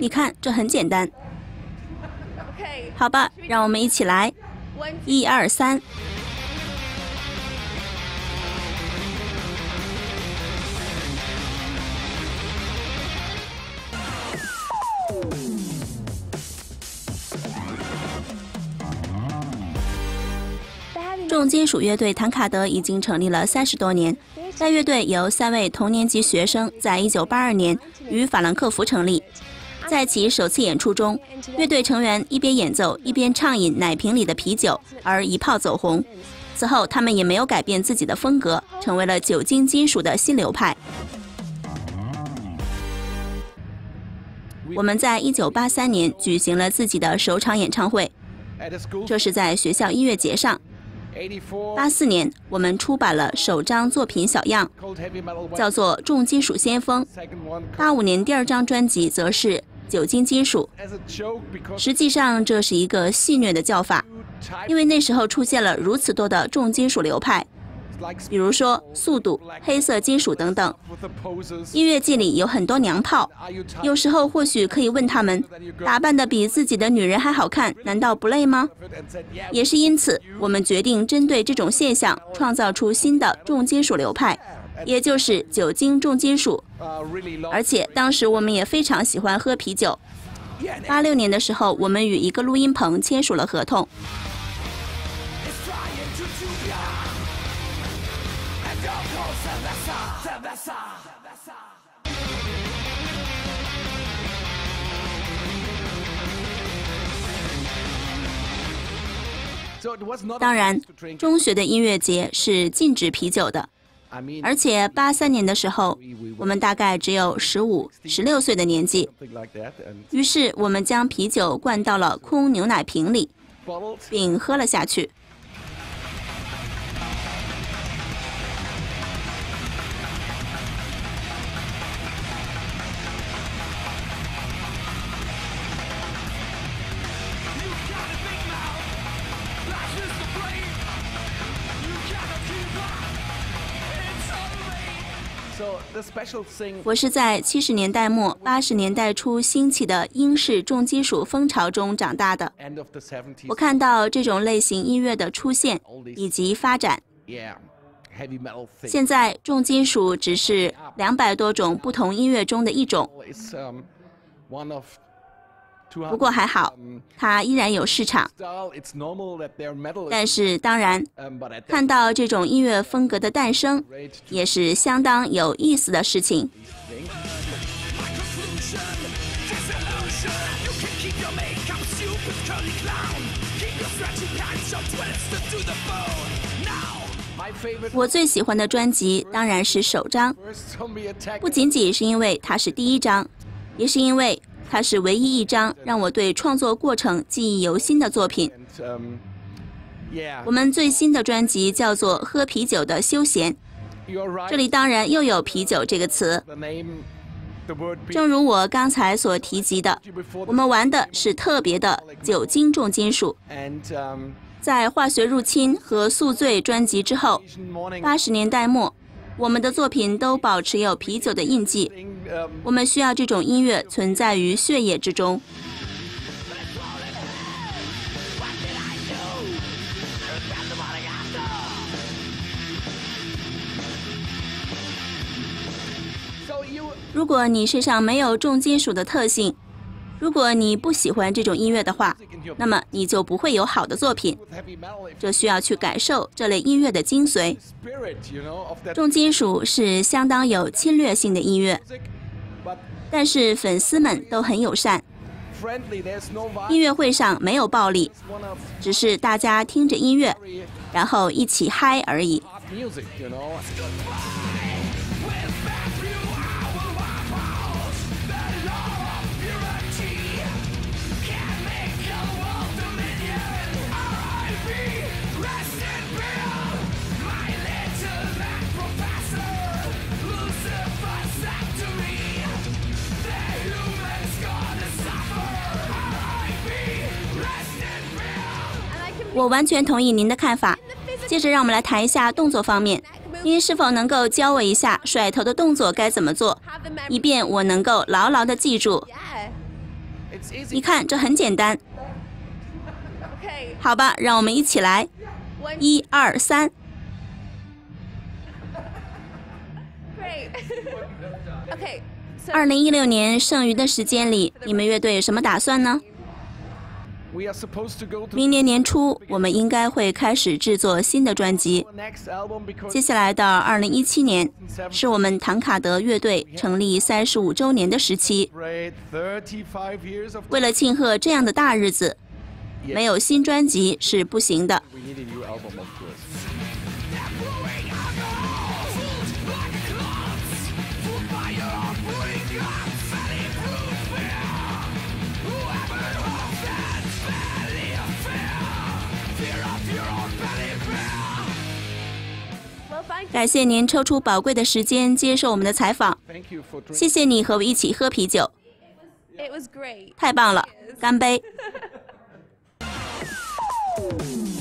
你看，这很简单。好吧，让我们一起来，一二三。重金属乐队唐卡德已经成立了三十多年。该乐队由三位同年级学生在一九八二年于法兰克福成立。在其首次演出中，乐队成员一边演奏一边畅饮奶瓶里的啤酒，而一炮走红。此后，他们也没有改变自己的风格，成为了酒精金属的新流派。我们在一九八三年举行了自己的首场演唱会，这是在学校音乐节上。八四年，我们出版了首张作品小样，叫做《重金属先锋》。八五年，第二张专辑则是《酒精金属》。实际上，这是一个戏谑的叫法，因为那时候出现了如此多的重金属流派。比如说速度、黑色金属等等，音乐界里有很多娘炮。有时候或许可以问他们，打扮的比自己的女人还好看，难道不累吗？也是因此，我们决定针对这种现象，创造出新的重金属流派，也就是酒精重金属。而且当时我们也非常喜欢喝啤酒。八六年的时候，我们与一个录音棚签署了合同。当然，中学的音乐节是禁止啤酒的，而且八三年的时候，我们大概只有十五、十六岁的年纪，于是我们将啤酒灌到了空牛奶瓶里，并喝了下去。我是在七十年代末八十年代初兴起的英式重金属风潮中长大的。我看到这种类型音乐的出现以及发展。现在重金属只是两百多种不同音乐中的一种。不过还好，它依然有市场。但是当然，看到这种音乐风格的诞生，也是相当有意思的事情。我最喜欢的专辑当然是首张，不仅仅是因为它是第一张，也是因为。它是唯一一张让我对创作过程记忆犹新的作品。我们最新的专辑叫做《喝啤酒的休闲》，这里当然又有“啤酒”这个词。正如我刚才所提及的，我们玩的是特别的酒精重金属。在《化学入侵》和《宿醉》专辑之后，八十年代末。我们的作品都保持有啤酒的印记，我们需要这种音乐存在于血液之中。如果你身上没有重金属的特性，如果你不喜欢这种音乐的话，那么你就不会有好的作品。这需要去感受这类音乐的精髓。重金属是相当有侵略性的音乐，但是粉丝们都很友善。音乐会上没有暴力，只是大家听着音乐，然后一起嗨而已。我完全同意您的看法。接着，让我们来谈一下动作方面。您是否能够教我一下甩头的动作该怎么做，以便我能够牢牢的记住？你看，这很简单。好吧，让我们一起来，一二三。二零一六年剩余的时间里，你们乐队有什么打算呢？明年年初，我们应该会开始制作新的专辑。接下来的二零一七年，是我们唐卡德乐队成立三十五周年的时期。为了庆贺这样的大日子，没有新专辑是不行的。感谢您抽出宝贵的时间接受我们的采访。谢谢你和我一起喝啤酒。太棒了干杯。